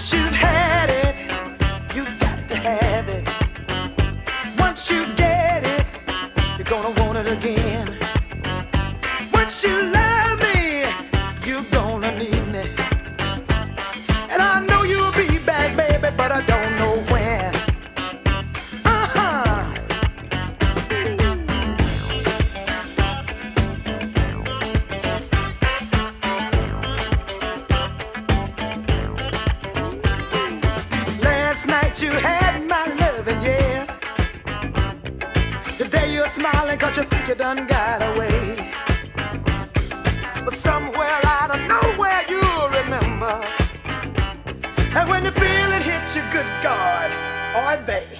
Once you've had it, you got to have it. Once you get it, you're gonna want it again. You had my loving, yeah. Today you're smiling cause you think you done got away. But somewhere out of nowhere you'll remember. And when the feeling hits you, good God, oh, or they.